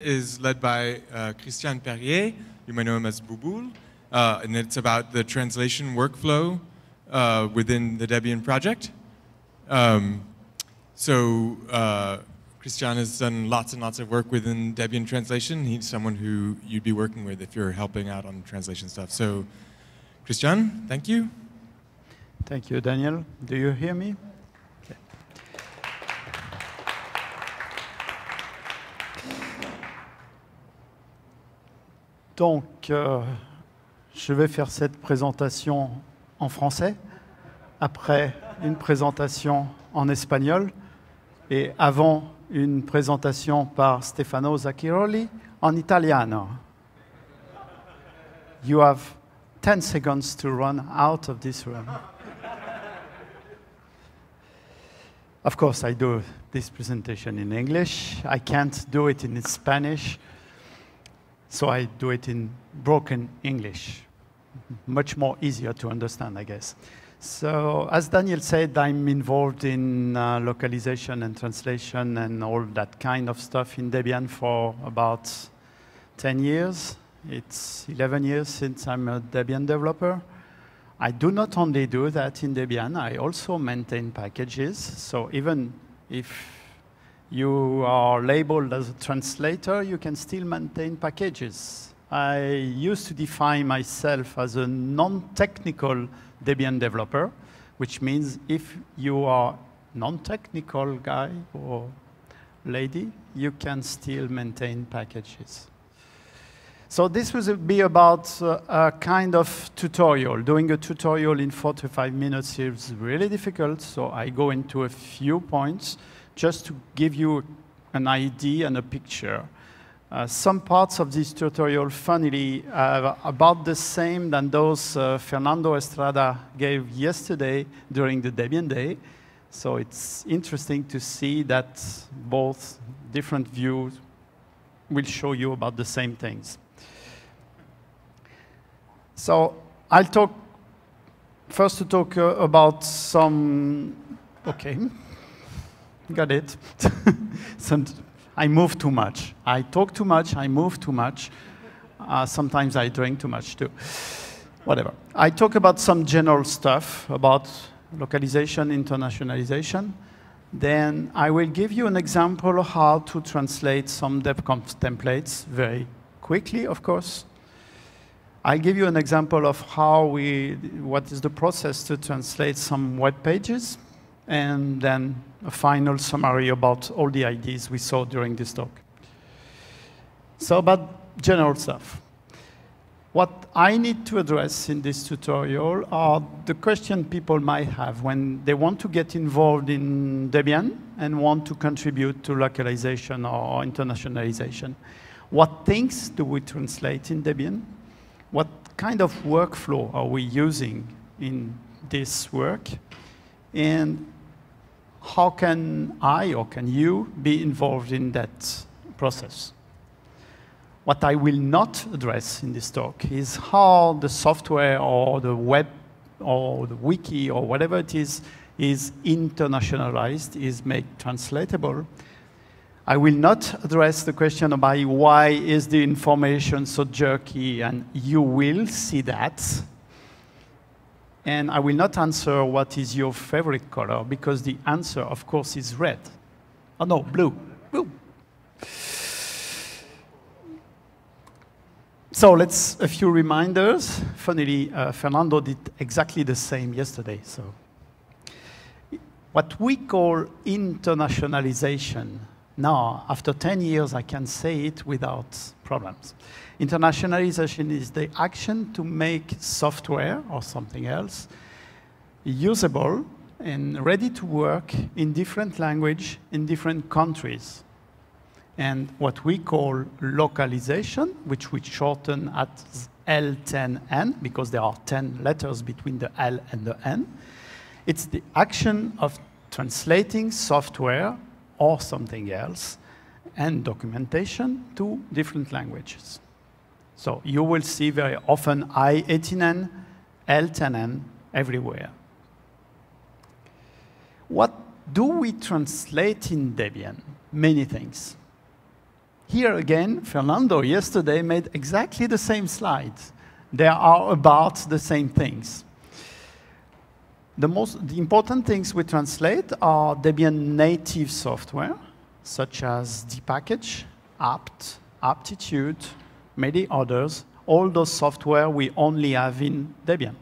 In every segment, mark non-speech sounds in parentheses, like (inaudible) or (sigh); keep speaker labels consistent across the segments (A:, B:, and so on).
A: is led by uh, Christian Perrier. You might know him as Bouboule. Uh, and it's about the translation workflow uh, within the Debian project. Um, so uh, Christian has done lots and lots of work within Debian translation. He's someone who you'd be working with if you're helping out on translation stuff. So Christian, thank you.
B: Thank you, Daniel. Do you hear me? Donc, euh, je vais faire cette présentation en français, après une présentation en espagnol, et avant une présentation par Stefano Zacchiroli en italiano. You have 10 seconds to run out of this room. of course, I do this presentation in English. I can't do it in Spanish. So I do it in broken English, much more easier to understand, I guess. So as Daniel said, I'm involved in uh, localization and translation and all that kind of stuff in Debian for about 10 years. It's 11 years since I'm a Debian developer. I do not only do that in Debian, I also maintain packages. So even if you are labeled as a translator, you can still maintain packages. I used to define myself as a non-technical Debian developer, which means if you are non-technical guy or lady, you can still maintain packages. So this will be about uh, a kind of tutorial. Doing a tutorial in 45 minutes is really difficult, so I go into a few points just to give you an idea and a picture. Uh, some parts of this tutorial, funnily, are about the same than those uh, Fernando Estrada gave yesterday during the Debian Day. So it's interesting to see that both different views will show you about the same things. So I'll talk first to talk uh, about some, okay. Got it. (laughs) I move too much. I talk too much. I move too much. Uh, sometimes I drink too much too. Whatever. I talk about some general stuff about localization, internationalization. Then I will give you an example of how to translate some DebConf templates very quickly, of course. I'll give you an example of how we, what is the process to translate some web pages and then a final summary about all the ideas we saw during this talk. So about general stuff. What I need to address in this tutorial are the question people might have when they want to get involved in Debian and want to contribute to localization or internationalization. What things do we translate in Debian? What kind of workflow are we using in this work? And how can I or can you be involved in that process? What I will not address in this talk is how the software or the web or the wiki or whatever it is is internationalized, is made translatable. I will not address the question about why is the information so jerky, and you will see that and I will not answer what is your favorite color because the answer, of course, is red. Oh no, blue. Blue. So let's a few reminders. Funnily, uh, Fernando did exactly the same yesterday. So what we call internationalization now, after 10 years, I can say it without problems. Internationalization is the action to make software or something else usable and ready to work in different language in different countries. And what we call localization, which we shorten at L10N, because there are 10 letters between the L and the N, it's the action of translating software or something else and documentation to different languages. So you will see very often I18N, L10N everywhere. What do we translate in Debian? Many things. Here again, Fernando yesterday made exactly the same slides. They are about the same things. The most the important things we translate are Debian native software, such as dpkg, apt, aptitude, many others, all those software we only have in Debian.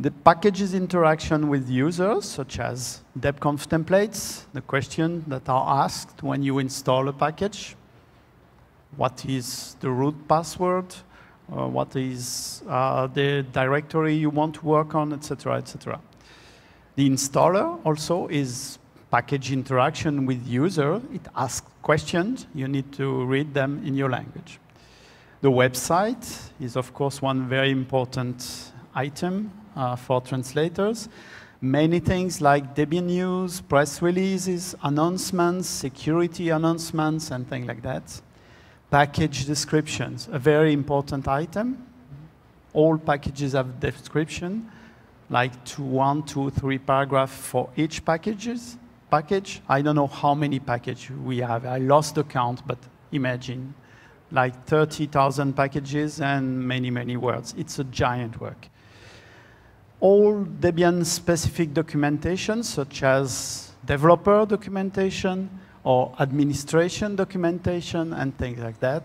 B: The packages interaction with users, such as debconf templates, the question that are asked when you install a package, what is the root password, what is uh, the directory you want to work on, etc., etc. The installer also is package interaction with user. It asks questions. You need to read them in your language. The website is, of course, one very important item uh, for translators. Many things like Debian News, press releases, announcements, security announcements, and things like that. Package descriptions, a very important item. All packages have description, like two, one, two, three paragraph for each packages, package. I don't know how many packages we have. I lost the count, but imagine like 30,000 packages and many, many words. It's a giant work. All Debian-specific documentation, such as developer documentation or administration documentation and things like that.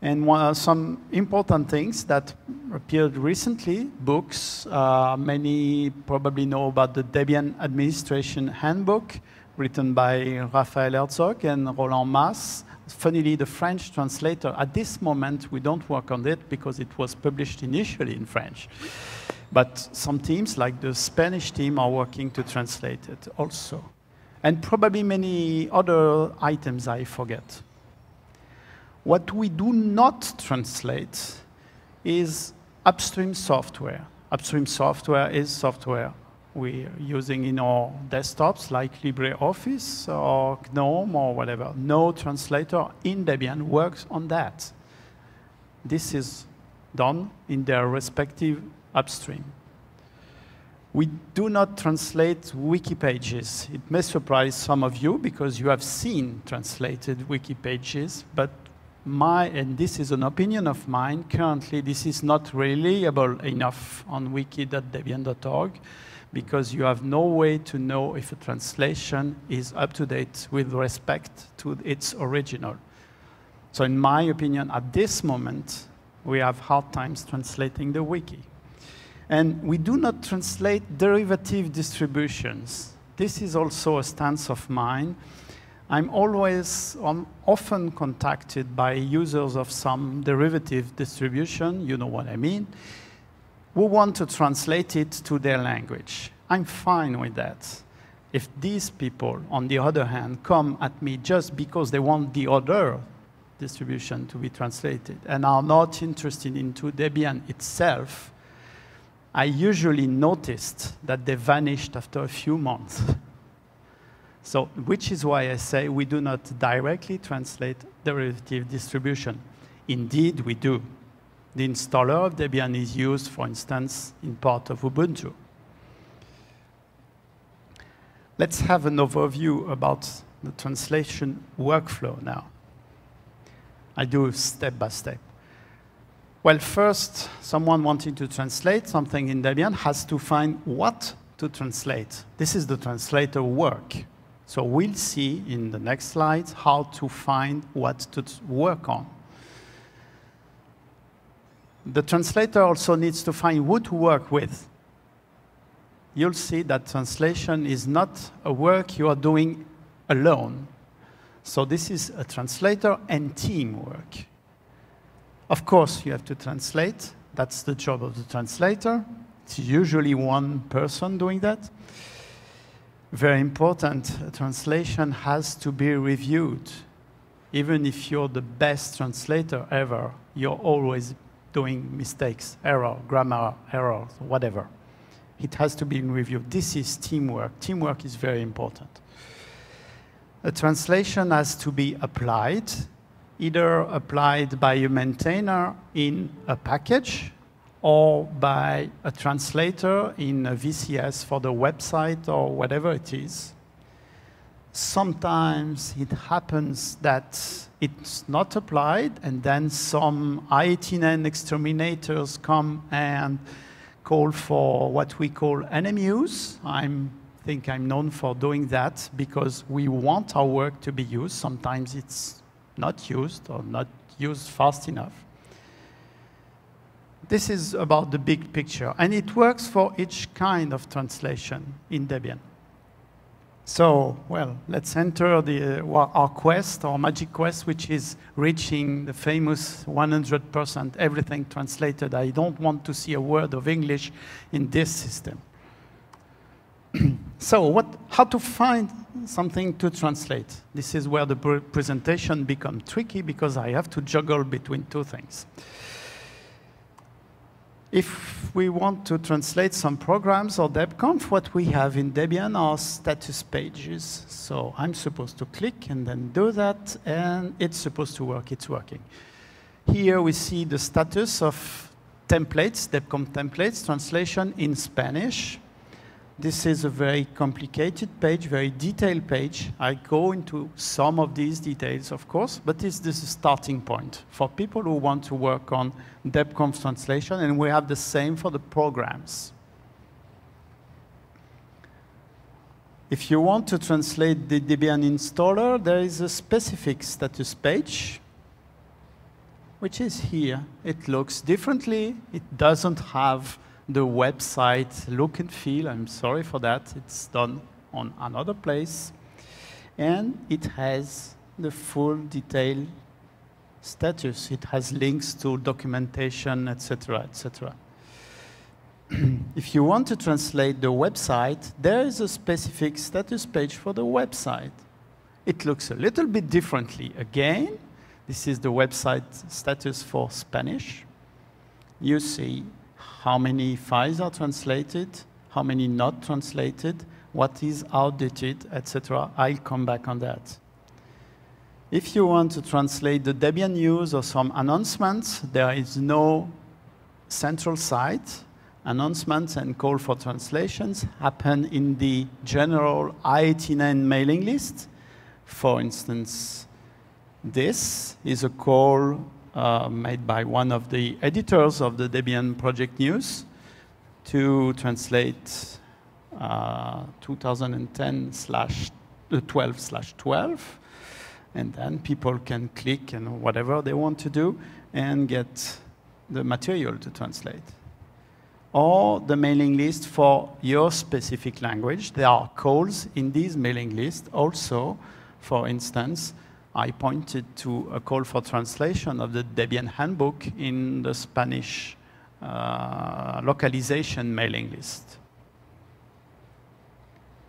B: And one, some important things that appeared recently, books. Uh, many probably know about the Debian Administration Handbook, written by Raphael Hertzog and Roland Mas, funnily, the French translator, at this moment, we don't work on it because it was published initially in French. But some teams, like the Spanish team, are working to translate it also. And probably many other items I forget. What we do not translate is upstream software. Upstream software is software we're using in our desktops like LibreOffice or GNOME or whatever. No translator in Debian works on that. This is done in their respective upstream. We do not translate wiki pages. It may surprise some of you because you have seen translated wiki pages, but my, and this is an opinion of mine, currently this is not reliable enough on wiki.debian.org because you have no way to know if a translation is up to date with respect to its original. So in my opinion, at this moment, we have hard times translating the wiki. And we do not translate derivative distributions. This is also a stance of mine. I'm always um, often contacted by users of some derivative distribution, you know what I mean, who want to translate it to their language. I'm fine with that. If these people, on the other hand, come at me just because they want the other distribution to be translated and are not interested into Debian itself, I usually noticed that they vanished after a few months. so, which is why I say we do not directly translate derivative distribution. Indeed, we do. The installer of Debian is used, for instance, in part of Ubuntu. Let's have an overview about the translation workflow now. I do step by step. Well, first, someone wanting to translate something in Debian has to find what to translate. This is the translator work. So we'll see in the next slides how to find what to work on. The translator also needs to find who to work with. You'll see that translation is not a work you are doing alone. So this is a translator and teamwork. Of course, you have to translate. That's the job of the translator. It's usually one person doing that. Very important, a translation has to be reviewed. Even if you're the best translator ever, you're always doing mistakes, error, grammar errors, whatever. It has to be in review. This is teamwork. Teamwork is very important. A translation has to be applied, either applied by a maintainer in a package or by a translator in a VCS for the website or whatever it is. sometimes it happens that it's not applied, and then some I18N exterminators come and call for what we call NMUs. I think I'm known for doing that because we want our work to be used. Sometimes it's not used or not used fast enough. This is about the big picture, and it works for each kind of translation in Debian. So, well, let's enter the, uh, our quest, our magic quest, which is reaching the famous 100% everything translated. I don't want to see a word of English in this system. (clears throat) so, what, how to find something to translate? This is where the presentation becomes tricky because I have to juggle between two things. If we want to translate some programs or DebConf, what we have in Debian are status pages. So I'm supposed to click and then do that, and it's supposed to work. It's working. Here we see the status of templates, DebConf templates, translation in Spanish. This is a very complicated page, very detailed page. I go into some of these details, of course, but this, is a starting point for people who want to work on DebConf translation, and we have the same for the programs. If you want to translate the Debian installer, there is a specific status page, which is here. It looks differently. It doesn't have the website look and feel. I'm sorry for that. It's done on another place. And it has the full detail status. It has links to documentation, etc., etc. (clears throat) if you want to translate the website, there is a specific status page for the website. It looks a little bit differently. Again, this is the website status for Spanish. You see how many files are translated, how many not translated, what is outdated, etc. I'll come back on that. If you want to translate the Debian news or some announcements, there is no central site. Announcements and call for translations happen in the general I18N mailing list. For instance, this is a call uh, made by one of the editors of the Debian Project News to translate uh, 2010 slash uh, 12 slash 12 and then people can click and whatever they want to do and get the material to translate. Or the mailing list for your specific language. There are calls in these mailing lists also, for instance, I pointed to a call for translation of the Debian handbook in the Spanish uh, localization mailing list.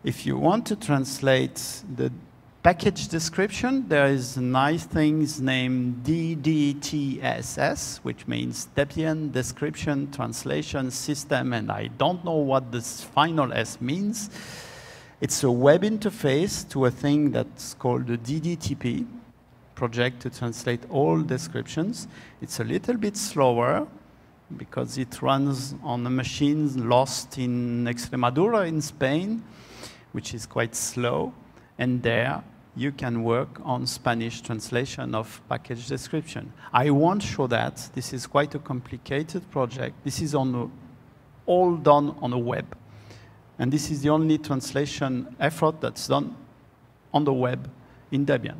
B: If you want to translate the package description, there is a nice things named DDTSS, which means Debian Description Translation System, and I don't know what this final S means. It's a web interface to a thing that's called the DDTP project to translate all descriptions. It's a little bit slower because it runs on a machine lost in Extremadura in Spain, which is quite slow. And there you can work on Spanish translation of package description. I won't show that. This is quite a complicated project. This is on a, all done on the web. And this is the only translation effort that's done on the web in Debian.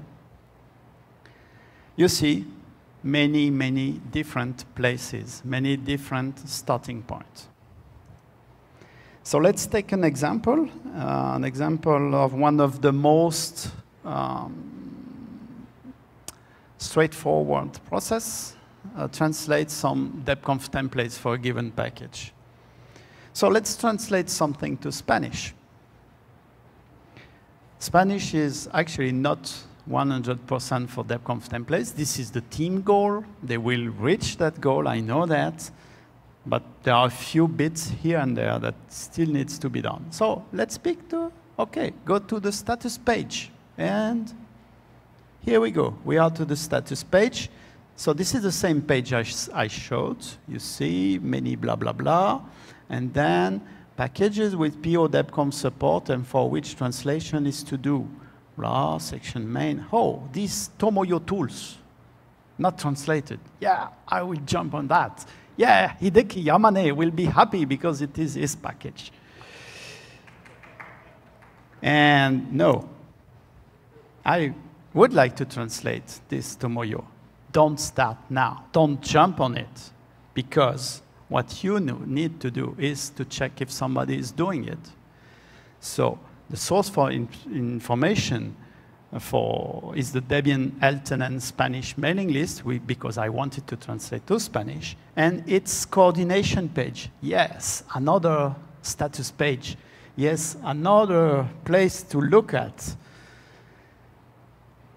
B: You see many, many different places, many different starting points. So let's take an example, uh, an example of one of the most um, straightforward process, uh, translate some debconf templates for a given package. So let's translate something to Spanish. Spanish is actually not 100% for DebConf templates. This is the team goal. They will reach that goal, I know that. But there are a few bits here and there that still needs to be done. So let's pick to, okay, go to the status page. And here we go. We are to the status page. So this is the same page I, I showed. You see many blah, blah, blah. And then packages with PO DebConf support and for which translation is to do. blah, section main. Oh, these Tomoyo tools, not translated. Yeah, I will jump on that. Yeah, Hideki Yamane will be happy because it is his package. And no, I would like to translate this Tomoyo. Don't start now. Don't jump on it because what you need to do is to check if somebody is doing it. So the source for in information uh, for is the Debian L10N Spanish mailing list we, because I wanted to translate to Spanish, and its coordination page. Yes, another status page. Yes, another place to look at.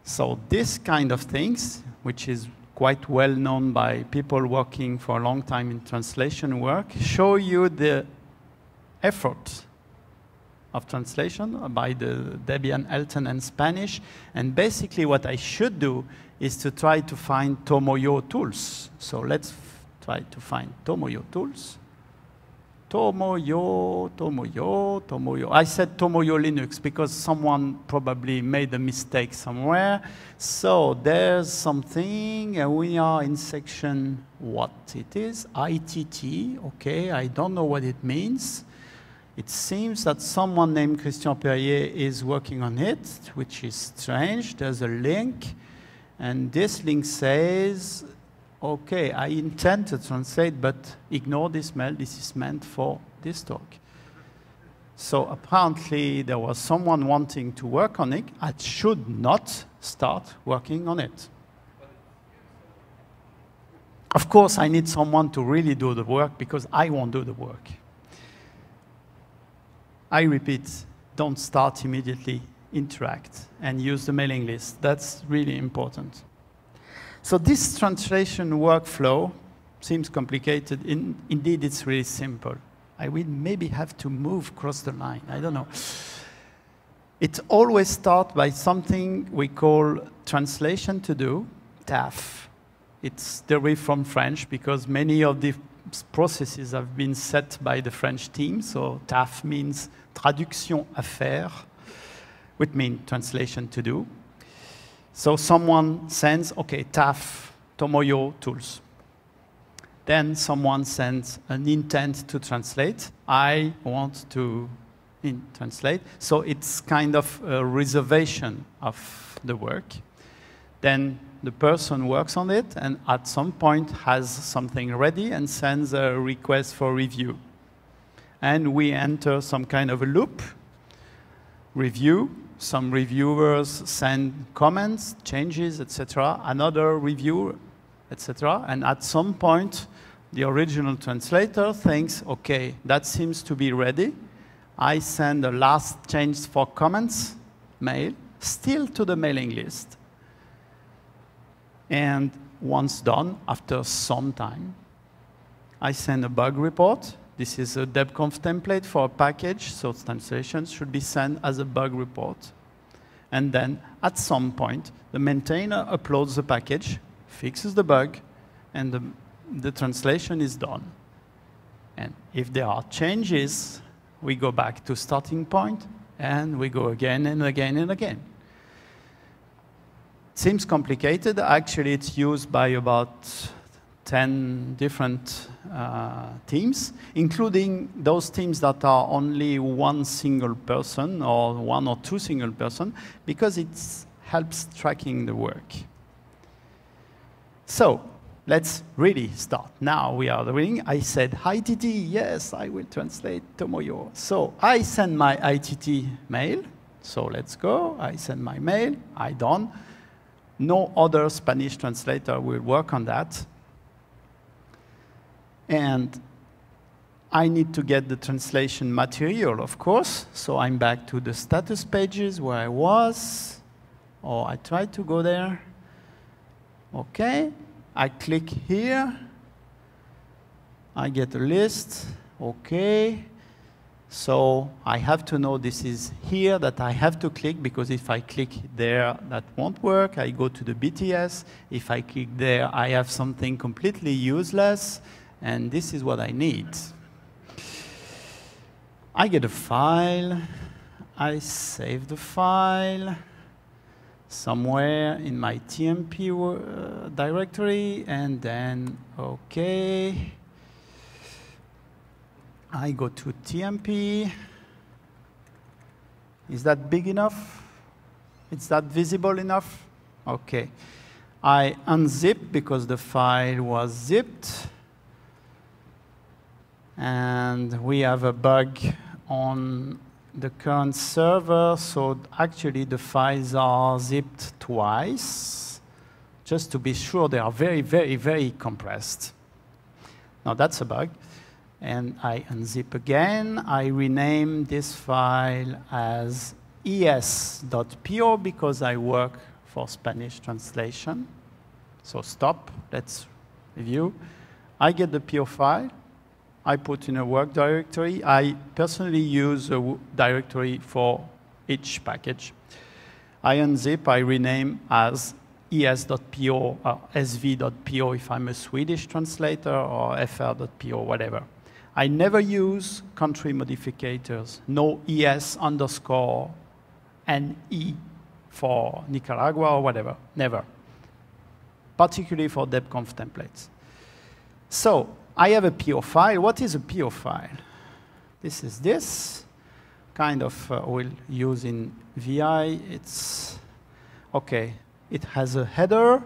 B: So this kind of things, which is quite well known by people working for a long time in translation work, show you the effort of translation by the Debian L10N Spanish. And basically what I should do is to try to find Tomoyo tools. So let's try to find Tomoyo tools. Tomoyo, Tomoyo, Tomoyo. I said Tomoyo Linux because someone probably made a mistake somewhere. So there's something, and we are in section what it is, ITT, okay, I don't know what it means. It seems that someone named Christian Perrier is working on it, which is strange. There's a link, and this link says okay, I intend to translate, but ignore this mail. This is meant for this talk. So apparently there was someone wanting to work on it. I should not start working on it. Of course, I need someone to really do the work because I won't do the work. I repeat, don't start immediately, interact, and use the mailing list. That's really important. So this translation workflow seems complicated. In, indeed, it's really simple. I will maybe have to move across the line. I don't know. It always starts by something we call translation to do, TAF. It's derived from French because many of the processes have been set by the French team. So TAF means traduction à faire, which means translation to do. So someone sends, okay, TAF, Tomoyo tools. Then someone sends an intent to translate. I want to translate. So it's kind of a reservation of the work. Then the person works on it and at some point has something ready and sends a request for review. And we enter some kind of a loop, review, some reviewers send comments, changes, etc. Another review, etc. And at some point, the original translator thinks, okay, that seems to be ready. I send a last change for comments mail, still to the mailing list. And once done, after some time, I send a bug report this is a debconf template for a package, so translations should be sent as a bug report. And then at some point, the maintainer uploads the package, fixes the bug, and the, the translation is done. And if there are changes, we go back to starting point, and we go again and again and again. Seems complicated. Actually, it's used by about 10 different uh, teams, including those teams that are only one single person or one or two single person, because it helps tracking the work. So let's really start. Now we are reading. I said, hi TT, yes, I will translate Tomoyo. So I send my ITT mail. So let's go. I send my mail. I done. No other Spanish translator will work on that. And I need to get the translation material, of course. So I'm back to the status pages where I was. Or I try to go there. OK. I click here. I get a list. OK. So I have to know this is here that I have to click, because if I click there, that won't work. I go to the BTS. If I click there, I have something completely useless and this is what I need. I get a file, I save the file, somewhere in my TMP uh, directory, and then, okay. I go to TMP. Is that big enough? Is that visible enough? Okay. I unzip because the file was zipped. And we have a bug on the current server, so actually the files are zipped twice, just to be sure they are very, very, very compressed. Now that's a bug. And I unzip again. I rename this file as es.po because I work for Spanish translation. So stop, let's review. I get the PO file. I put in a work directory. I personally use a directory for each package. I unzip, I rename as es.po or uh, sv.po if I'm a Swedish translator or fr.po, whatever. I never use country modificators, no es underscore NE for Nicaragua or whatever, never. Particularly for debconf templates. So I have a PO file. What is a PO file? This is this, kind of uh, we'll use in VI. It's, okay, it has a header,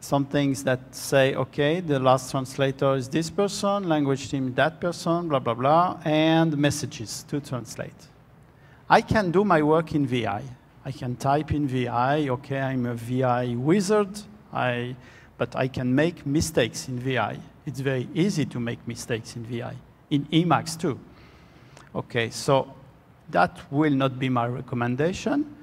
B: some things that say, okay, the last translator is this person, language team that person, blah, blah, blah, and messages to translate. I can do my work in VI. I can type in VI, okay, I'm a VI wizard, I, but I can make mistakes in VI. It's very easy to make mistakes in VI, in Emacs too. Okay, so that will not be my recommendation.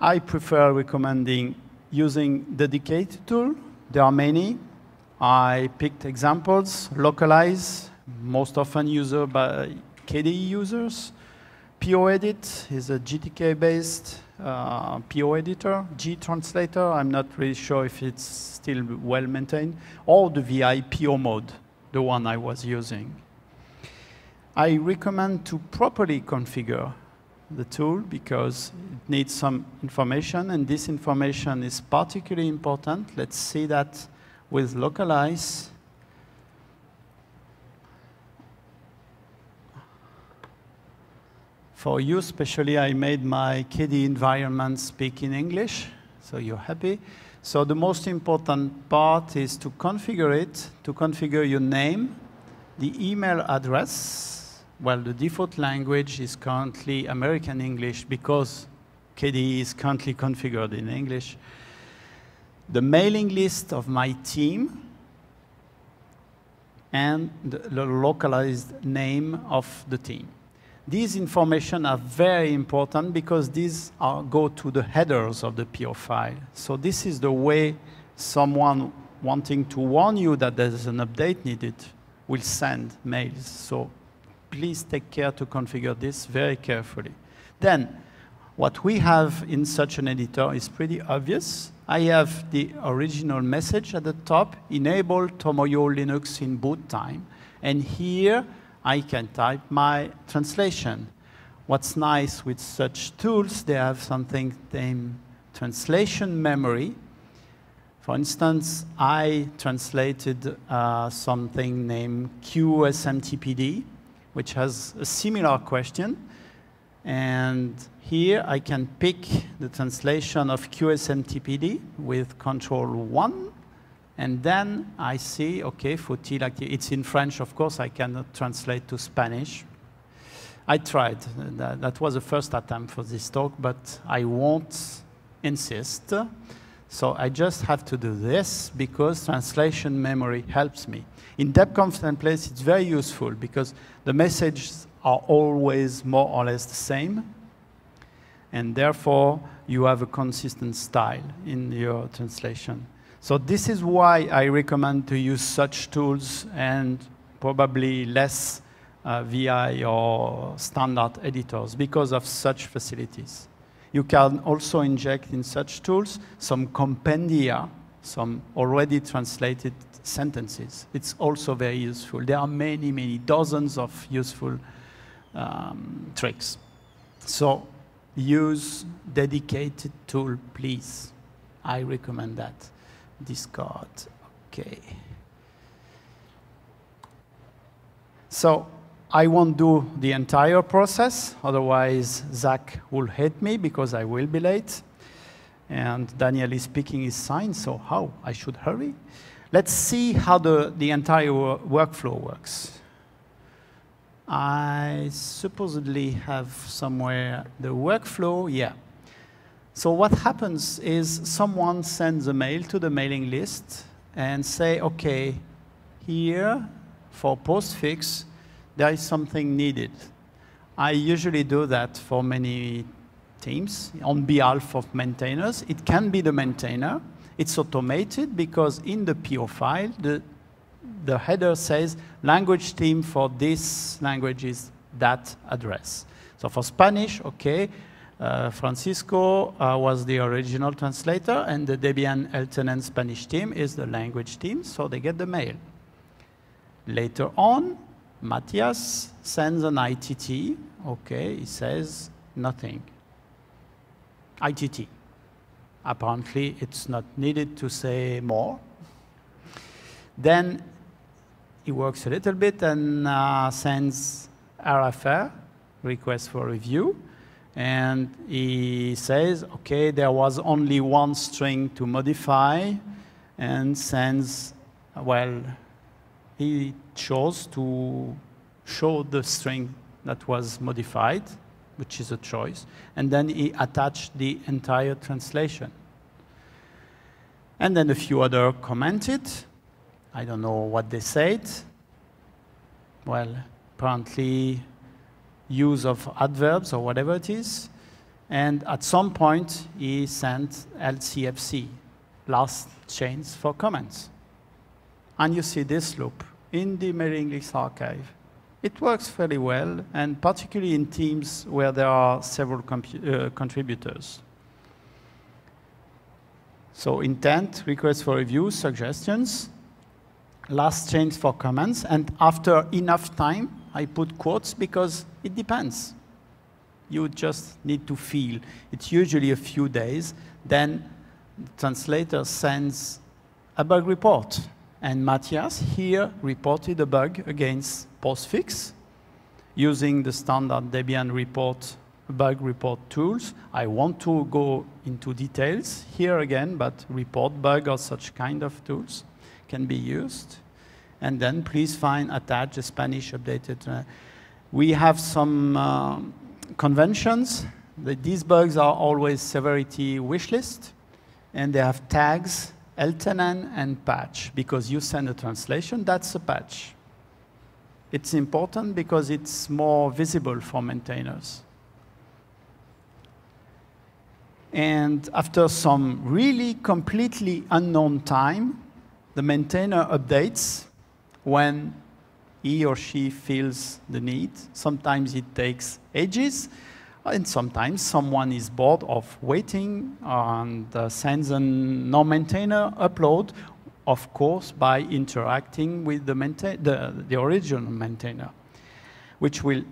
B: I prefer recommending using dedicated tool. There are many. I picked examples, Lokalize, most often used by KDE users. POEdit is a GTK-based uh, PO editor, gtranslator. I'm not really sure if it's still well maintained. Or the VI PO mode, the one I was using. I recommend to properly configure the tool because it needs some information, and this information is particularly important. Let's see that with Lokalize. For you, especially, I made my KDE environment speak in English, so you're happy. So the most important part is to configure it, to configure your name, the email address. Well, the default language is currently American English because KDE is currently configured in English. The mailing list of my team and the localized name of the team. These information are very important because these are, go to the headers of the PO file. So this is the way someone wanting to warn you that there's an update needed will send mails. So please take care to configure this very carefully. Then, what we have in such an editor is pretty obvious. I have the original message at the top, enable Tomoyo Linux in boot time. And here, I can type my translation. What's nice with such tools, they have something named translation memory. For instance, I translated uh, something named QSMTPD, which has a similar question. And here I can pick the translation of QSMTPD with control 1 and then I see, okay, Futil, it's in French, of course, I cannot translate to Spanish. I tried. That, that was the first attempt for this talk, but I won't insist. So I just have to do this because translation memory helps me. In debconf templates, it's very useful because the messages are always more or less the same. And therefore, you have a consistent style in your translation. So this is why I recommend to use such tools and probably less uh, VI or standard editors because of such facilities. You can also inject in such tools some compendia, some already translated sentences. It's also very useful. There are many, many dozens of useful um, tricks. So use dedicated tool, please. I recommend that. Discord, okay. So I won't do the entire process, otherwise Zack will hate me because I will be late. And Daniel is picking his sign, so how? I should hurry? Let's see how the, the entire workflow works. I supposedly have somewhere the workflow, yeah. So what happens is someone sends a mail to the mailing list and say, okay, here for postfix, there is something needed. I usually do that for many teams on behalf of maintainers. It can be the maintainer. It's automated because in the PO file, the, the header says language team for this language is that address. So for Spanish, okay, uh, Francisco uh, was the original translator, and the Debian L10N Spanish team is the language team, so they get the mail. Later on, Matthias sends an ITT. Okay, he says nothing. ITT. Apparently, it's not needed to say more. Then he works a little bit and uh, sends RFR, request for review. And he says, okay, there was only one string to modify, and sends, well, he chose to show the string that was modified, which is a choice, and then he attached the entire translation. And then a few other commented. I don't know what they said. Well, apparently use of adverbs or whatever it is. And at some point, he sent LCFC, last chance for comments. And you see this loop in the mailing list archive. It works fairly well, and particularly in teams where there are several uh, contributors. So intent, request for review, suggestions, last change for comments, and after enough time, I put quotes because it depends. You just need to feel. It's usually a few days. Then the translator sends a bug report. And Matthias here reported a bug against postfix using the standard Debian report bug report tools. I want to go into details here again, but reportbug or such kind of tools can be used. And then please find attach the Spanish updated. Uh, we have some uh, conventions. The, these bugs are always severity wish list, and they have tags, L10N and patch, because you send a translation, that's a patch. It's important because it's more visible for maintainers. And after some really completely unknown time, the maintainer updates when he or she feels the need. Sometimes it takes ages, and sometimes someone is bored of waiting and uh, sends a non-maintainer upload, of course, by interacting with the, the, the original maintainer, which will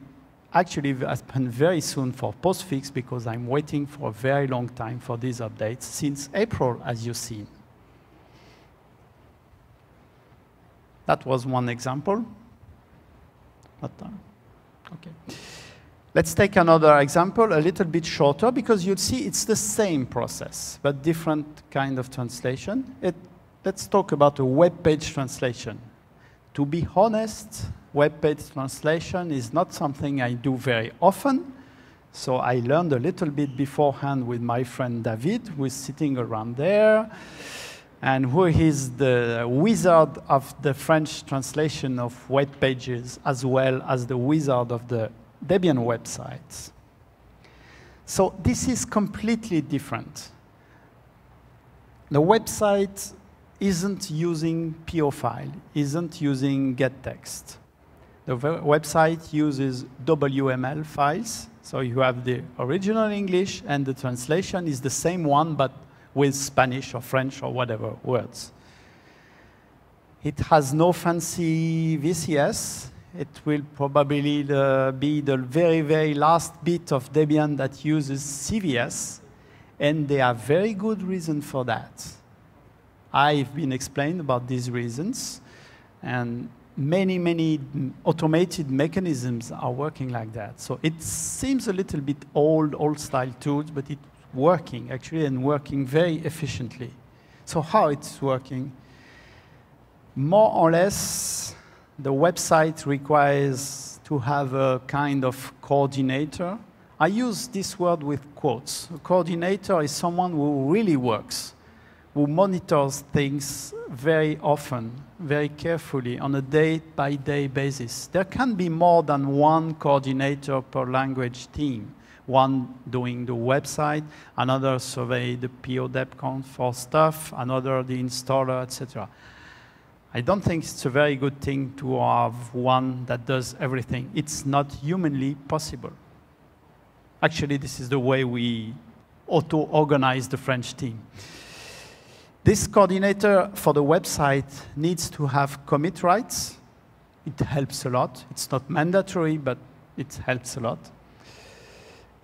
B: actually happen very soon for postfix because I'm waiting for a very long time for these updates since April, as you've seen. That was one example. What time? Uh, okay. Let's take another example, a little bit shorter, because you'll see it's the same process, but different kind of translation. It, let's talk about a web page translation. To be honest, web page translation is not something I do very often, so I learned a little bit beforehand with my friend David, who is sitting around there and who is the wizard of the French translation of web pages as well as the wizard of the Debian websites. So this is completely different. The website isn't using PO file, isn't using gettext. The website uses WML files, so you have the original English and the translation is the same one, but with Spanish or French or whatever words. It has no fancy VCS. It will probably the, be the very, very last bit of Debian that uses CVS, and there are very good reasons for that. I've been explained about these reasons, and many, many automated mechanisms are working like that. So it seems a little bit old, old-style tools, but it's working, actually, and working very efficiently. So how it's working? More or less, the website requires to have a kind of coordinator. I use this word with quotes. A coordinator is someone who really works, who monitors things very often, very carefully, on a day-by-day -day basis. There can be more than one coordinator per language team. One doing the website, another survey the PO count for stuff, another the installer, etc. I don't think it's a very good thing to have one that does everything. It's not humanly possible. Actually, this is the way we auto-organize the French team. This coordinator for the website needs to have commit rights. It helps a lot. It's not mandatory, but it helps a lot.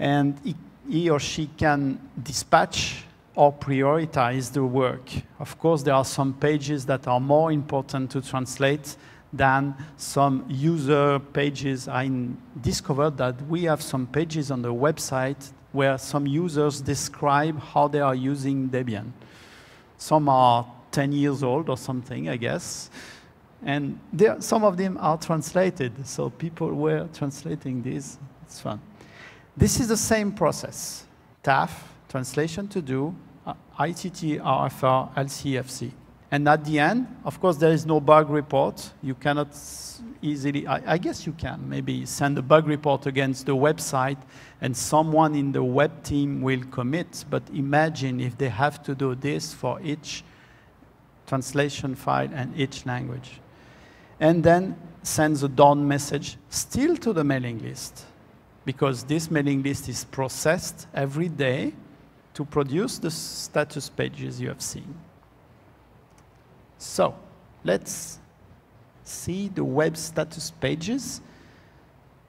B: And he or she can dispatch or prioritize the work. Of course, there are some pages that are more important to translate than some user pages. I discovered that we have some pages on the website where some users describe how they are using Debian. Some are 10 years old or something, I guess. And there, some of them are translated, so people were translating these. It's fun. This is the same process. TAF, translation to do, uh, ITT, RFR, LCFC. And at the end, of course, there is no bug report. You cannot easily, I, I, guess you can maybe send a bug report against the website and someone in the web team will commit. But imagine if they have to do this for each translation file and each language. And then sends a done message still to the mailing list because this mailing list is processed every day to produce the status pages you have seen. So let's see the web status pages.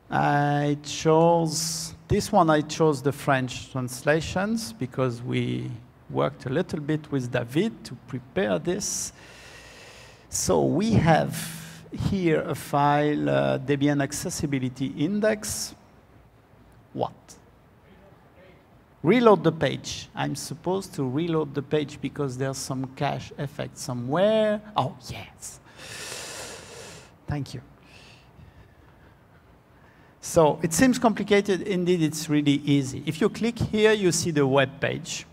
B: I chose, this one I chose the French translations because we worked a little bit with David to prepare this. So we have here a file, uh, Debian Accessibility Index. What? reload the page. I'm supposed to reload the page because there's some cache effect somewhere. Oh, yes. Thank you. So it seems complicated. Indeed, it's really easy. If you click here, you see the web page.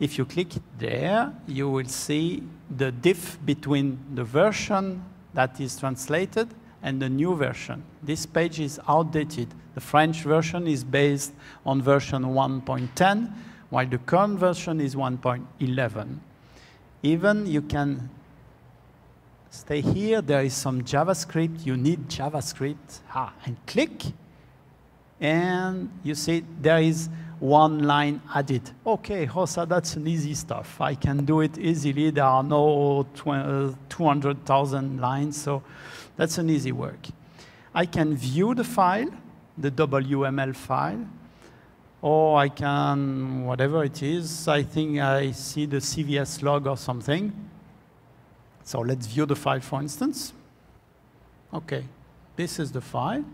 B: If you click there, you will see the diff between the version that is translated and the new version. This page is outdated. The French version is based on version 1.10, while the current version is 1.11. Even you can stay here, there is some JavaScript, you need JavaScript, ah, and click, and you see there is one line added. Okay, Hosa, that's an easy stuff. I can do it easily. There are no 200,000 lines, so that's an easy work. I can view the file, the WML file, or I can, whatever it is, I think I see the CVS log or something. So let's view the file, for instance. OK, this is the file.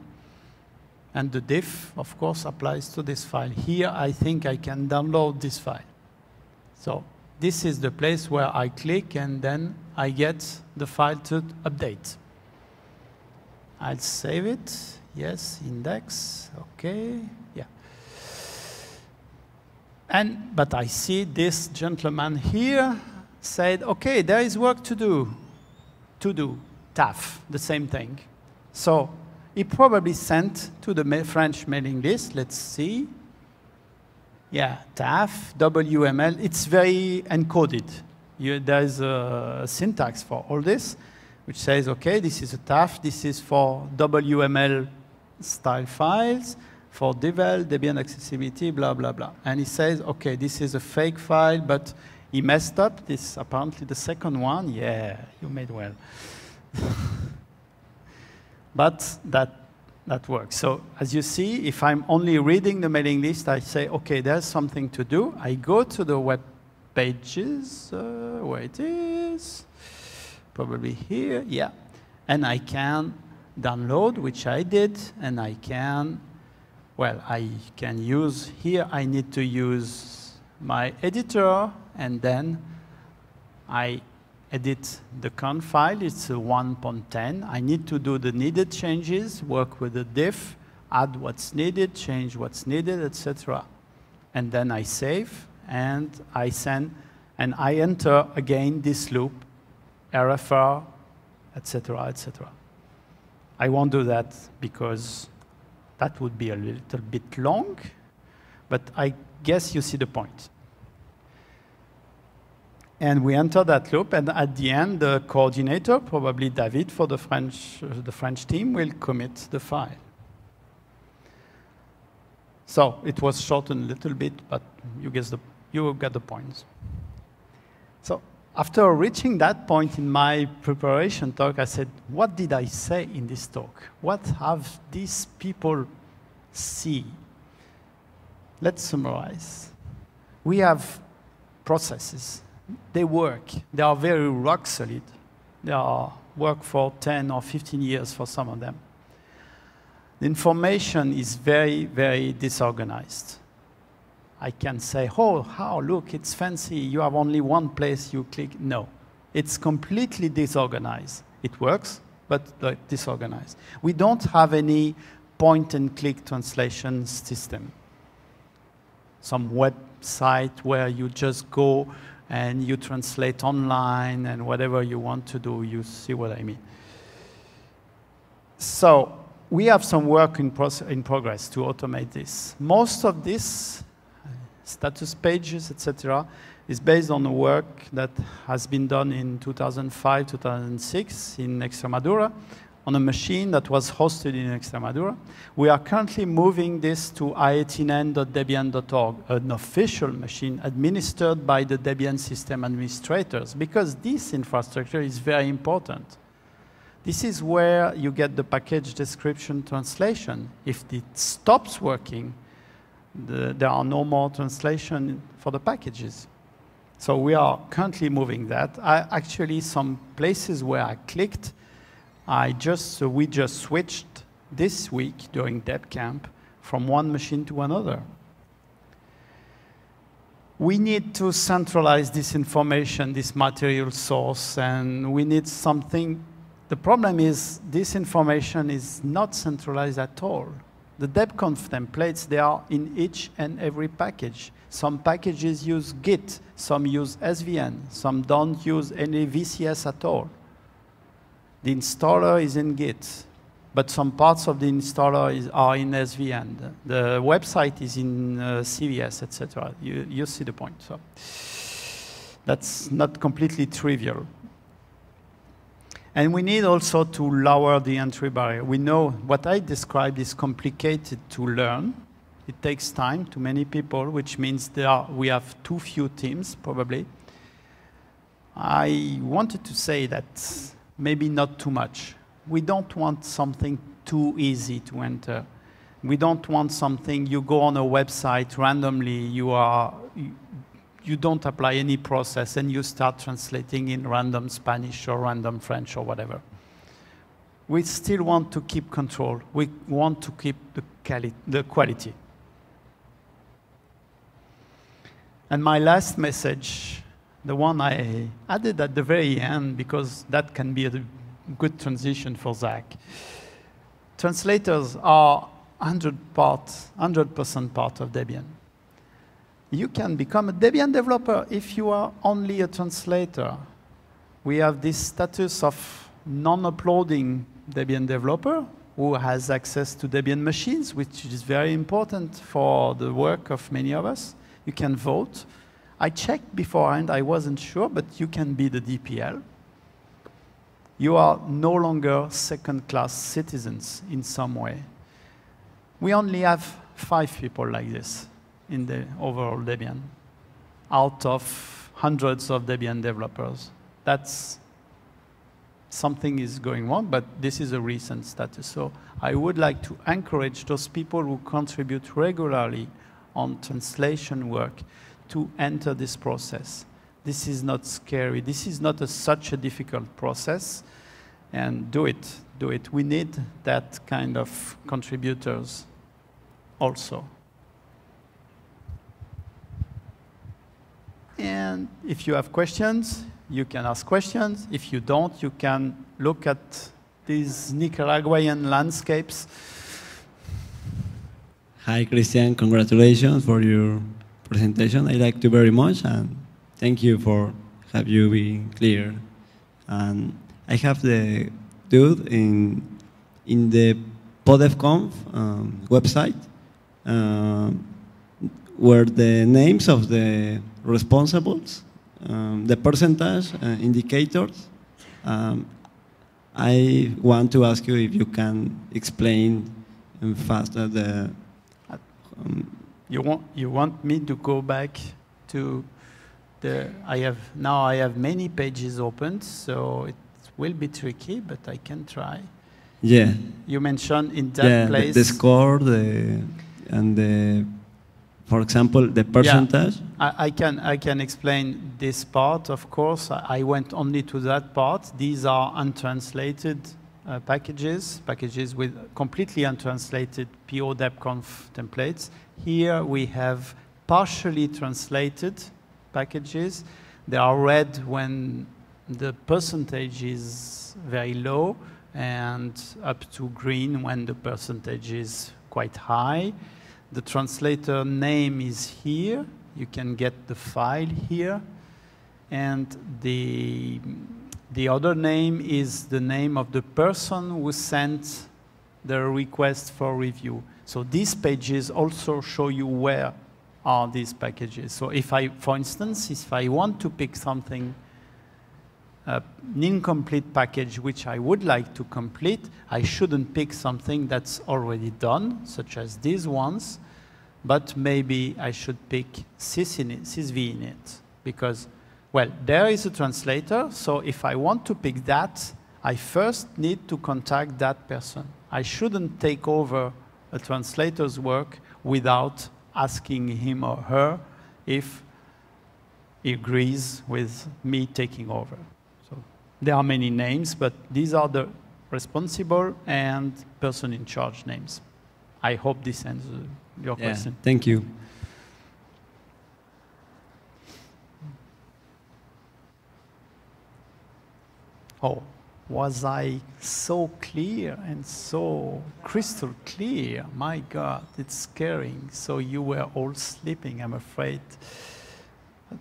B: And the diff, of course, applies to this file. Here, I think I can download this file. So this is the place where I click, and then I get the file to update. I'll save it. Yes, index. OK. Yeah. And, but I see this gentleman here said, OK, there is work to do. To do. TAF, the same thing. So he probably sent to the French mailing list. Let's see. Yeah, TAF, WML. It's very encoded. You, there's a syntax for all this which says, okay, this is a TAF, this is for WML style files, for Devel, Debian accessibility, blah, blah, blah. And he says, okay, this is a fake file, but he messed up. This apparently the second one. Yeah, you made well. (laughs) but that, that works. So as you see, if I'm only reading the mailing list, I say, okay, there's something to do. I go to the web pages, uh, where it is, probably here, yeah. And I can download, which I did, and I can, well, I can use, here I need to use my editor, and then I edit the con file. It's a 1.10. I need to do the needed changes, work with the diff, add what's needed, change what's needed, etc. And then I save, and I send, and I enter again this loop, RFR, etc., etc. I won't do that because that would be a little bit long, but I guess you see the point. And we enter that loop, and at the end, the coordinator, probably David for the French, uh, the French team, will commit the file. So it was shortened a little bit, but you, guess the, you get the points. So after reaching that point in my preparation talk, I said, what did I say in this talk? What have these people see? Let's summarize. We have processes they work. They are very rock solid. They are work for 10 or 15 years for some of them. The information is very, very disorganized. I can say, oh, how, look, it's fancy. You have only one place you click. No, it's completely disorganized. It works, but disorganized. We don't have any point and click translation system. Some website where you just go and you translate online and whatever you want to do, you see what I mean. So we have some work in, in progress to automate this. Most of this, status pages, etc., is based on the work that has been done in 2005, 2006 in Extremadura on a machine that was hosted in Extremadura. We are currently moving this to i18n.debian.org, an official machine administered by the Debian system administrators, because this infrastructure is very important. This is where you get the package description translation. If it stops working, the, there are no more translation for the packages. So we are currently moving that. I, actually, some places where I clicked, I just, so we just switched this week during DebCamp from one machine to another. We need to centralize this information, this material source, and we need something. The problem is this information is not centralized at all. The DebConf templates, they are in each and every package. Some packages use Git, some use SVN, some don't use any VCS at all. The installer is in Git, but some parts of the installer is, are in SVN. The website is in uh, CVS, etc. You, you see the point. So that's not completely trivial. And we need also to lower the entry barrier. We know what I described is complicated to learn. It takes time to many people, which means there are, we have too few teams, probably. I wanted to say that maybe not too much. We don't want something too easy to enter. We don't want something you go on a website randomly, you are you, don't apply any process and you start translating in random Spanish or random French or whatever. We still want to keep control. We want to keep the, the quality. And my last message the one I added at the very end because that can be a good transition for Zack. Translators are 100 part, 100% part of Debian. You can become a Debian developer if you are only a translator. We have this status of non-uploading Debian developer who has access to Debian machines, which is very important for the work of many of us. You can vote. I checked beforehand, I wasn't sure, but you can be the DPL. You are no longer second-class citizens in some way. We only have five people like this in the overall Debian, out of hundreds of Debian developers. That's something is going wrong, but this is a recent status. So I would like to encourage those people who contribute regularly on translation work to enter this process. This is not scary. This is not a, such a difficult process. And do it, do it. We need that kind of contributors also. And if you have questions, you can ask questions. If you don't, you can look at these Nicaraguayan landscapes.
C: Hi, Christian. Congratulations for your presentation. I like you very much, and thank you for have you been clear. And I have the dude in in the PO-debconf um, website uh, where the names of the responsibles, um, the percentage uh, indicators. Um, I want to ask you if you can explain faster the. Um,
B: you want you want me to go back to the I have now I have many pages open, so it will be tricky, but I can try.
C: Yeah.
B: You mentioned in that
C: yeah,
B: place
C: the, the score, the and the for example, the percentage?
B: Yeah, I, I, can, I can explain this part, of course. I, I went only to that part. These are untranslated uh, packages, packages with completely untranslated PO-debconf templates. Here we have partially translated packages. They are red when the percentage is very low and up to green when the percentage is quite high. The translator name is here. You can get the file here. And the, the other name is the name of the person who sent the request for review. So these pages also show you where are these packages. So if I, for instance, if I want to pick something, uh, an incomplete package which I would like to complete, I shouldn't pick something that's already done, such as these ones but maybe I should pick sysvinit because, well, there is a translator, so if I want to pick that, I first need to contact that person. I shouldn't take over a translator's work without asking him or her if he agrees with me taking over. So there are many names, but these are the responsible and person in charge names. I hope this answers your
C: yeah,
B: question.
C: Thank you.
B: Oh, was I so clear and so crystal clear? My God, it's scaring. So you were all sleeping, I'm afraid.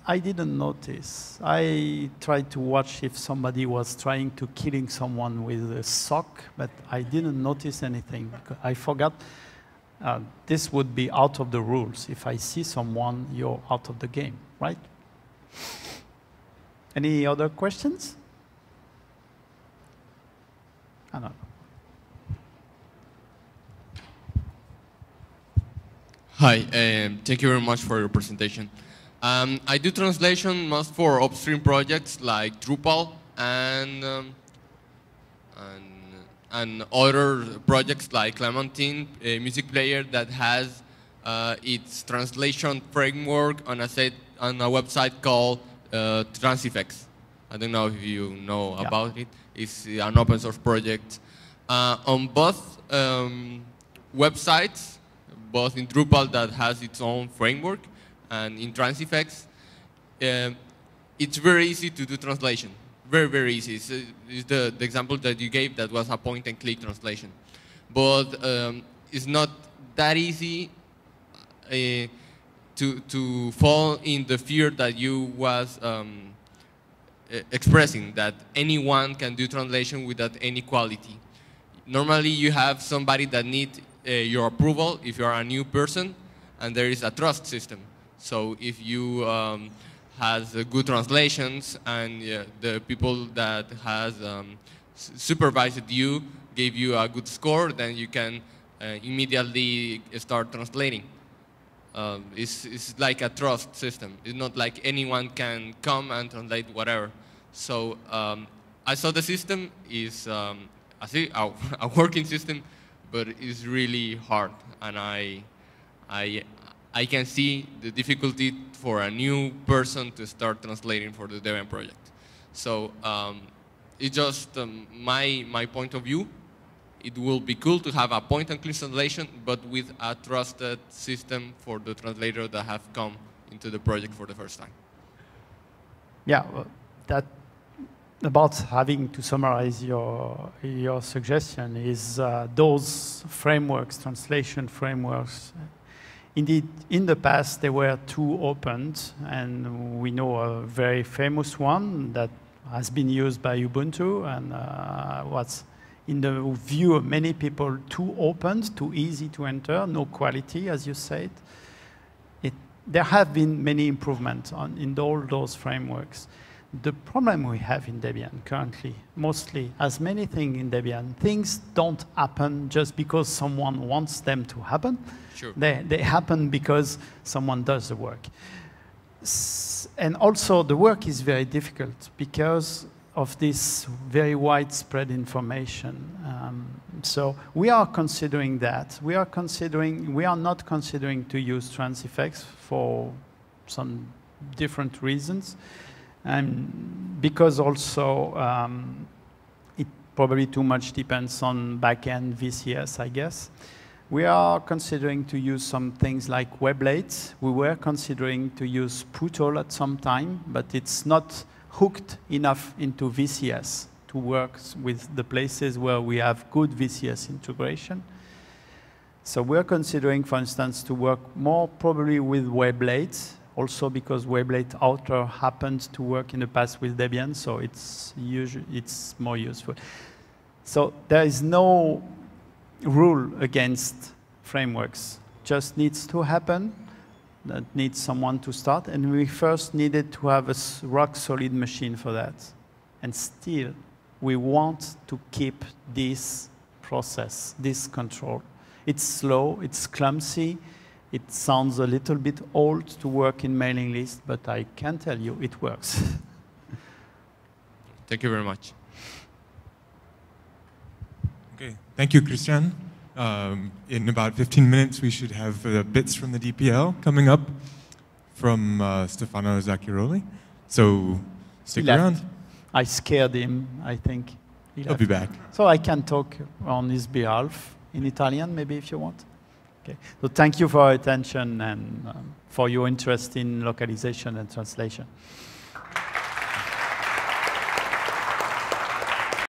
B: I didn't notice. I tried to watch if somebody was trying to killing someone with a sock, but I didn't notice anything. I forgot uh, this would be out of the rules. If I see someone, you're out of the game, right? Any other questions? I don't.
D: Hi, um, thank you very much for your presentation. Um, I do translation most for upstream projects like Drupal and, um, and and other projects like Clementine, a music player that has uh, its translation framework on a, set, on a website called uh, Transifex. I don't know if you know yeah. about it. It's an open source project. Uh, on both um, websites, both in Drupal that has its own framework and in Transifex, um, it's very easy to do translation very, very easy. It's, it's the, the, example that you gave that was a point and click translation. But um, it's not that easy uh, to, to fall in the fear that you was um, expressing, that anyone can do translation without any quality. Normally you have somebody that needs uh, your approval if you are a new person, and there is a trust system. So if you um, has good translations and the people that has um, supervised you gave you a good score, then you can uh, immediately start translating. Um, it's, it's like a trust system. It's not like anyone can come and translate whatever. So um, I saw the system is um, I see a, (laughs) a working system, but it's really hard, and I, I, I can see the difficulty for a new person to start translating for the Debian project. So um, it's just um, my my point of view. It will be cool to have a point and click translation, but with a trusted system for the translator that have come into the project for the first time.
B: Yeah, well, that about having to summarize your your suggestion is uh, those frameworks, translation frameworks. Indeed, in the past they were too opened, and we know a very famous one that has been used by Ubuntu and uh, was, in the view of many people, too opened, too easy to enter, no quality, as you said. It, there have been many improvements on, in all those frameworks. The problem we have in Debian currently, mostly, as many things in Debian, things don't happen just because someone wants them to happen.
D: Sure.
B: They, they happen because someone does the work. S and also, the work is very difficult because of this very widespread information. Um, so we are considering that. We are considering, we are not considering to use Transifex for some different reasons. And because also um, it probably too much depends on backend VCS, I guess. We are considering to use some things like Weblate. We were considering to use Pootle at some time, but it's not hooked enough into VCS to work with the places where we have good VCS integration. So we're considering, for instance, to work more probably with Weblate, also because Weblate Outer happened to work in the past with Debian, so it's, it's more useful. So there is no rule against frameworks. Just needs to happen. That needs someone to start. And we first needed to have a rock solid machine for that. And still, we want to keep this process, this control. It's slow, it's clumsy, it sounds a little bit old to work in mailing list, but I can tell you it works. (laughs)
D: Thank you very much.
A: Okay, thank you, Christian. Um, in about 15 minutes, we should have uh, bits from the DPL coming up from uh, Stefano Zacchiroli. So stick
B: He left.
A: around.
B: I scared him, I think. He
A: He'll be back.
B: So I can talk on his behalf in Italian, maybe if you want. Okay. So thank you for your attention and um, for your interest in localization and translation.